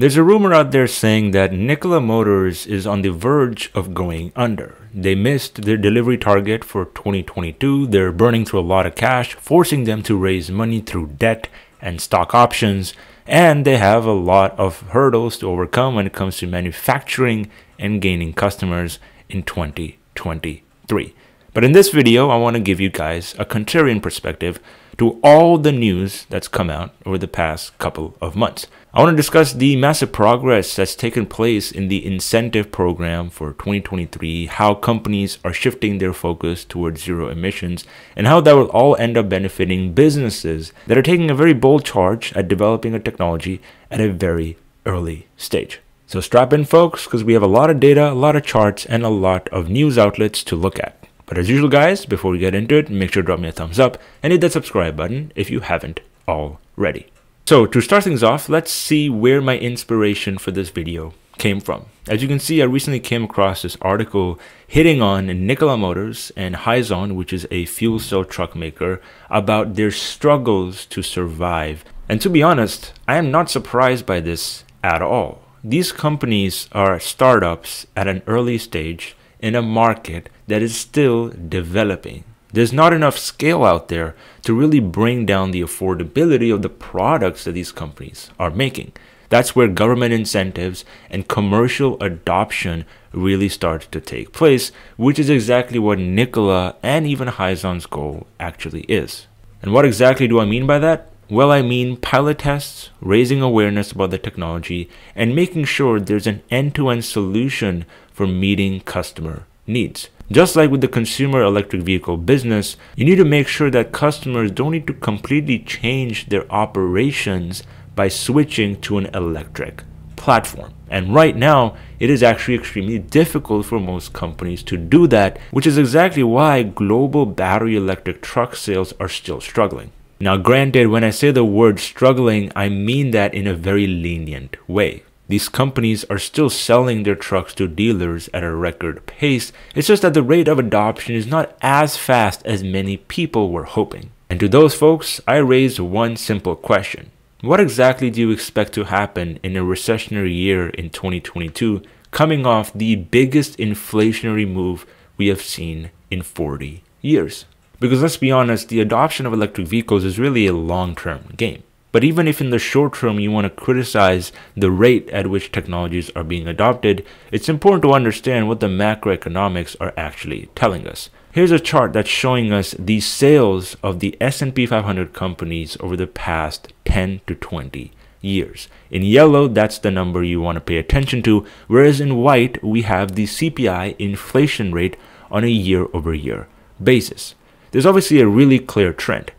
There's a rumor out there saying that Nikola Motors is on the verge of going under. They missed their delivery target for 2022. They're burning through a lot of cash, forcing them to raise money through debt and stock options. And they have a lot of hurdles to overcome when it comes to manufacturing and gaining customers in 2023. But in this video, I want to give you guys a contrarian perspective to all the news that's come out over the past couple of months. I want to discuss the massive progress that's taken place in the incentive program for 2023, how companies are shifting their focus towards zero emissions, and how that will all end up benefiting businesses that are taking a very bold charge at developing a technology at a very early stage. So strap in folks, because we have a lot of data, a lot of charts, and a lot of news outlets to look at. But as usual guys, before we get into it, make sure to drop me a thumbs up and hit that subscribe button if you haven't already. So to start things off, let's see where my inspiration for this video came from. As you can see, I recently came across this article hitting on Nikola Motors and Hyzon, which is a fuel cell truck maker, about their struggles to survive. And to be honest, I am not surprised by this at all. These companies are startups at an early stage in a market that is still developing. There's not enough scale out there to really bring down the affordability of the products that these companies are making. That's where government incentives and commercial adoption really start to take place, which is exactly what Nikola and even Hyzon's goal actually is. And what exactly do I mean by that? Well, I mean pilot tests, raising awareness about the technology, and making sure there's an end to end solution for meeting customer needs. Just like with the consumer electric vehicle business, you need to make sure that customers don't need to completely change their operations by switching to an electric platform. And right now, it is actually extremely difficult for most companies to do that, which is exactly why global battery electric truck sales are still struggling. Now, granted, when I say the word struggling, I mean that in a very lenient way. These companies are still selling their trucks to dealers at a record pace. It's just that the rate of adoption is not as fast as many people were hoping. And to those folks, I raise one simple question. What exactly do you expect to happen in a recessionary year in 2022 coming off the biggest inflationary move we have seen in 40 years? Because let's be honest, the adoption of electric vehicles is really a long-term game. But even if in the short term you want to criticize the rate at which technologies are being adopted, it's important to understand what the macroeconomics are actually telling us. Here's a chart that's showing us the sales of the S&P 500 companies over the past 10 to 20 years. In yellow, that's the number you want to pay attention to, whereas in white, we have the CPI inflation rate on a year over year basis. There's obviously a really clear trend.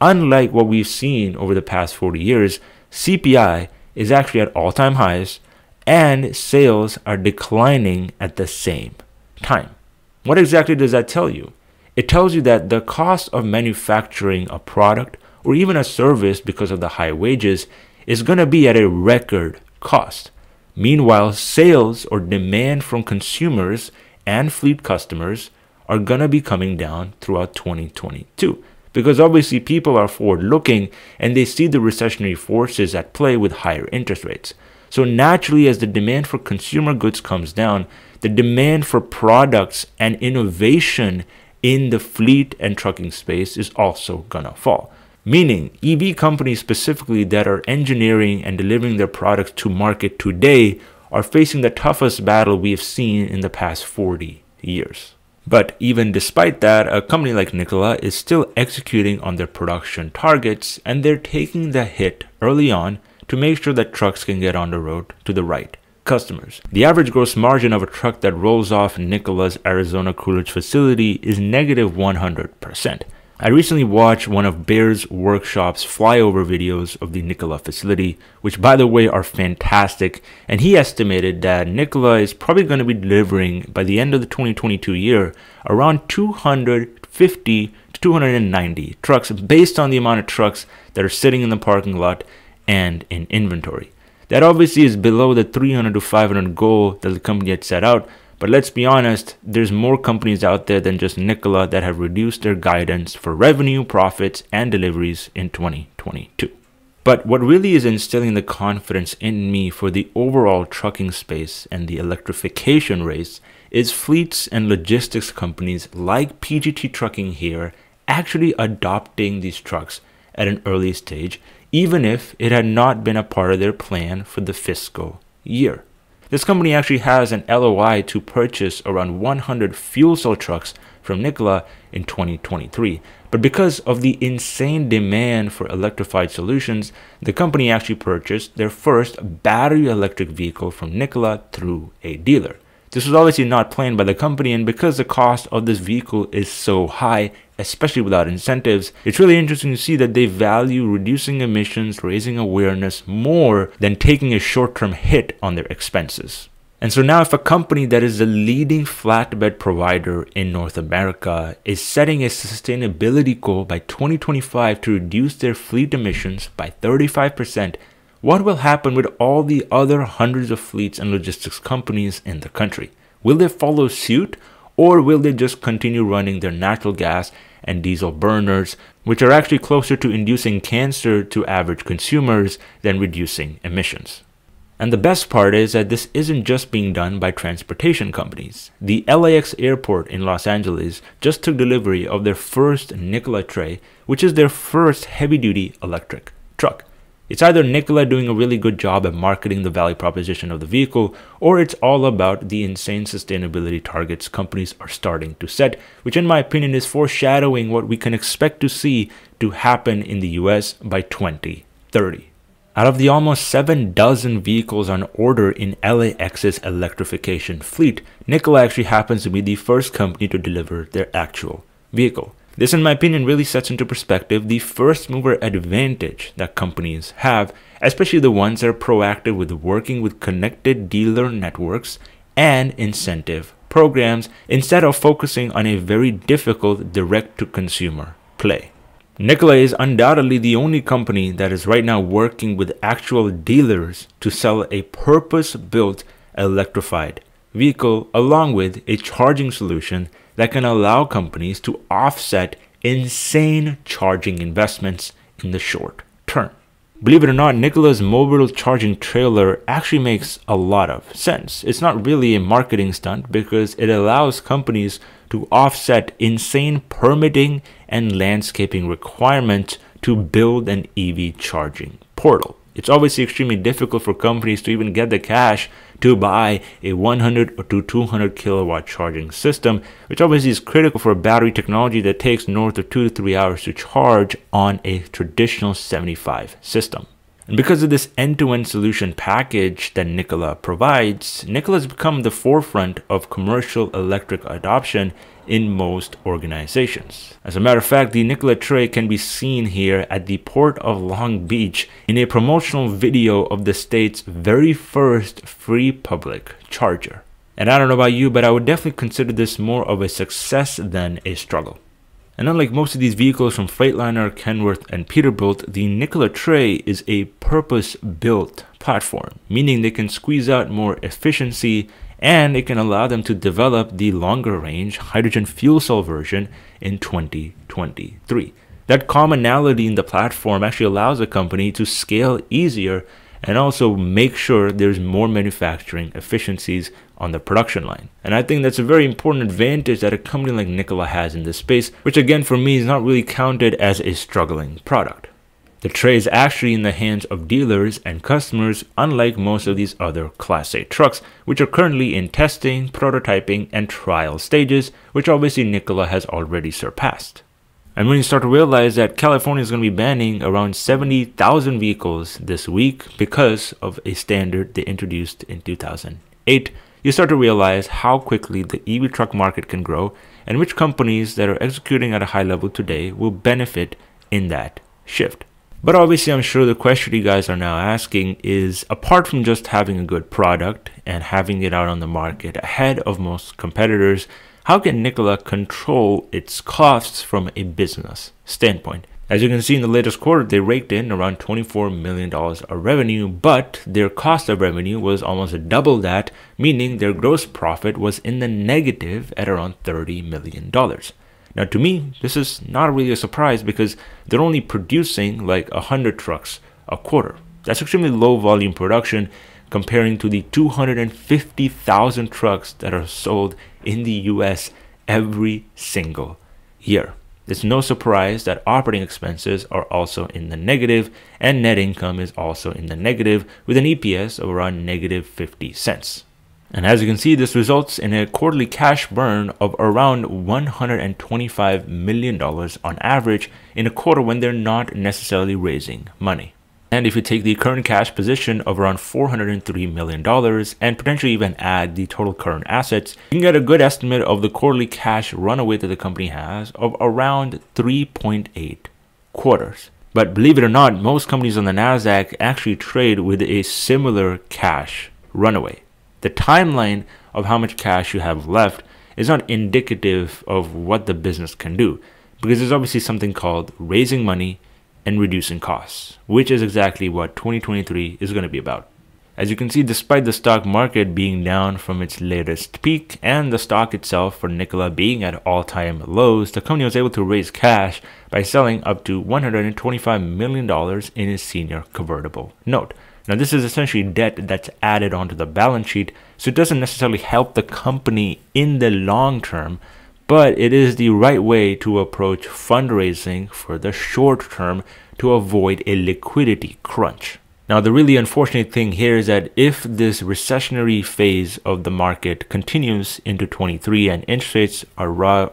Unlike what we've seen over the past 40 years, CPI is actually at all time highs and sales are declining at the same time. What exactly does that tell you? It tells you that the cost of manufacturing a product or even a service because of the high wages is going to be at a record cost. Meanwhile, sales or demand from consumers and fleet customers are going to be coming down throughout 2022 because obviously people are forward looking and they see the recessionary forces at play with higher interest rates. So naturally, as the demand for consumer goods comes down, the demand for products and innovation in the fleet and trucking space is also gonna fall. Meaning, EV companies specifically that are engineering and delivering their products to market today are facing the toughest battle we have seen in the past 40 years. But even despite that, a company like Nikola is still executing on their production targets and they're taking the hit early on to make sure that trucks can get on the road to the right customers. The average gross margin of a truck that rolls off Nikola's Arizona Coolidge facility is negative 100%. I recently watched one of Bear's Workshop's flyover videos of the Nikola facility, which by the way are fantastic, and he estimated that Nikola is probably going to be delivering by the end of the 2022 year around 250 to 290 trucks based on the amount of trucks that are sitting in the parking lot and in inventory. That obviously is below the 300 to 500 goal that the company had set out, but let's be honest, there's more companies out there than just Nikola that have reduced their guidance for revenue, profits, and deliveries in 2022. But what really is instilling the confidence in me for the overall trucking space and the electrification race is fleets and logistics companies like PGT Trucking here actually adopting these trucks at an early stage, even if it had not been a part of their plan for the fiscal year. This company actually has an LOI to purchase around 100 fuel cell trucks from Nikola in 2023. But because of the insane demand for electrified solutions, the company actually purchased their first battery electric vehicle from Nikola through a dealer. This was obviously not planned by the company, and because the cost of this vehicle is so high, especially without incentives, it's really interesting to see that they value reducing emissions, raising awareness more than taking a short term hit on their expenses. And so now, if a company that is the leading flatbed provider in North America is setting a sustainability goal by 2025 to reduce their fleet emissions by 35%, what will happen with all the other hundreds of fleets and logistics companies in the country? Will they follow suit or will they just continue running their natural gas and diesel burners, which are actually closer to inducing cancer to average consumers than reducing emissions? And the best part is that this isn't just being done by transportation companies. The LAX airport in Los Angeles just took delivery of their first Nikola Tre, which is their first heavy duty electric truck. It's either Nikola doing a really good job at marketing the value proposition of the vehicle, or it's all about the insane sustainability targets companies are starting to set, which, in my opinion, is foreshadowing what we can expect to see to happen in the US by 2030. Out of the almost seven dozen vehicles on order in LAX's electrification fleet, Nikola actually happens to be the first company to deliver their actual vehicle. This, in my opinion, really sets into perspective the first mover advantage that companies have, especially the ones that are proactive with working with connected dealer networks and incentive programs instead of focusing on a very difficult direct to consumer play. Nikola is undoubtedly the only company that is right now working with actual dealers to sell a purpose built electrified vehicle along with a charging solution that can allow companies to offset insane charging investments in the short term. Believe it or not, Nikola's mobile charging trailer actually makes a lot of sense. It's not really a marketing stunt because it allows companies to offset insane permitting and landscaping requirements to build an EV charging portal. It's obviously extremely difficult for companies to even get the cash to buy a 100 or to 200 kilowatt charging system, which obviously is critical for a battery technology that takes north of 2 to 3 hours to charge on a traditional 75 system. And because of this end-to-end solution package that Nikola provides, Nikola has become the forefront of commercial electric adoption in most organizations. As a matter of fact, the Nikola Tre can be seen here at the Port of Long Beach in a promotional video of the state's very first free public charger. And I don't know about you, but I would definitely consider this more of a success than a struggle. And unlike most of these vehicles from Freightliner, Kenworth, and Peterbilt, the Nikola Tre is a purpose-built platform, meaning they can squeeze out more efficiency and it can allow them to develop the longer range hydrogen fuel cell version in 2023. That commonality in the platform actually allows a company to scale easier and also make sure there's more manufacturing efficiencies on the production line. And I think that's a very important advantage that a company like Nikola has in this space, which again for me is not really counted as a struggling product. The Tre is actually in the hands of dealers and customers, unlike most of these other Class 8 trucks, which are currently in testing, prototyping, and trial stages, which obviously Nikola has already surpassed. And when you start to realize that California is going to be banning around 70,000 vehicles this week because of a standard they introduced in 2008, you start to realize how quickly the EV truck market can grow and which companies that are executing at a high level today will benefit in that shift. But obviously, I'm sure the question you guys are now asking is apart from just having a good product and having it out on the market ahead of most competitors, how can Nikola control its costs from a business standpoint? As you can see in the latest quarter, they raked in around $24 million of revenue, but their cost of revenue was almost double that, meaning their gross profit was in the negative at around $30 million. Now, to me, this is not really a surprise because they're only producing like 100 trucks a quarter. That's extremely low volume production comparing to the 250,000 trucks that are sold in the US every single year. It's no surprise that operating expenses are also in the negative and net income is also in the negative with an EPS of around negative 50 cents. And as you can see, this results in a quarterly cash burn of around $125 million on average in a quarter when they're not necessarily raising money. And if you take the current cash position of around $403 million and potentially even add the total current assets, you can get a good estimate of the quarterly cash runaway that the company has of around 3.8 quarters. But believe it or not, most companies on the NASDAQ actually trade with a similar cash runaway. The timeline of how much cash you have left is not indicative of what the business can do because there's obviously something called raising money and reducing costs, which is exactly what 2023 is going to be about. As you can see, despite the stock market being down from its latest peak and the stock itself for Nikola being at all-time lows, the company was able to raise cash by selling up to $125 million in its senior convertible note. Now, this is essentially debt that's added onto the balance sheet, so it doesn't necessarily help the company in the long term, but it is the right way to approach fundraising for the short term to avoid a liquidity crunch. Now, the really unfortunate thing here is that if this recessionary phase of the market continues into 23 and interest rates are raw,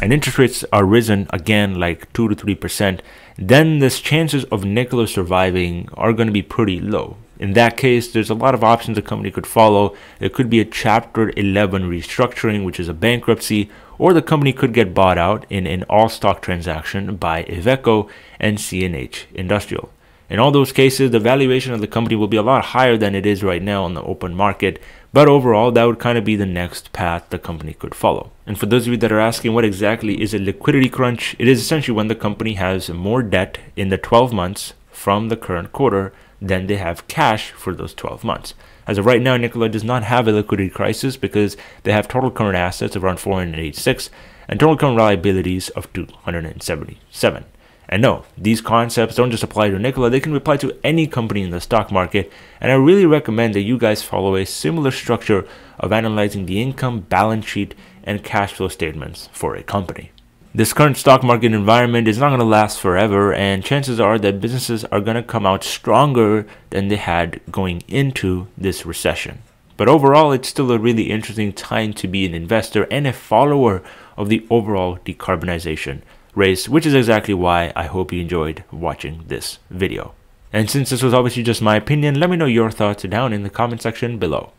and interest rates are risen again like 2 to 3%, then the chances of Nikola surviving are going to be pretty low. In that case, there's a lot of options a company could follow. It could be a Chapter 11 restructuring, which is a bankruptcy, or the company could get bought out in an all-stock transaction by Iveco and CNH Industrial. In all those cases, the valuation of the company will be a lot higher than it is right now on the open market, but overall, that would kind of be the next path the company could follow. And for those of you that are asking what exactly is a liquidity crunch, it is essentially when the company has more debt in the 12 months from the current quarter then they have cash for those 12 months. As of right now, Nikola does not have a liquidity crisis because they have total current assets of around 486 and total current liabilities of 277. And no, these concepts don't just apply to Nikola, they can apply to any company in the stock market. And I really recommend that you guys follow a similar structure of analyzing the income, balance sheet, and cash flow statements for a company. This current stock market environment is not going to last forever, and chances are that businesses are going to come out stronger than they had going into this recession. But overall, it's still a really interesting time to be an investor and a follower of the overall decarbonization race, which is exactly why I hope you enjoyed watching this video. And since this was obviously just my opinion, let me know your thoughts down in the comment section below.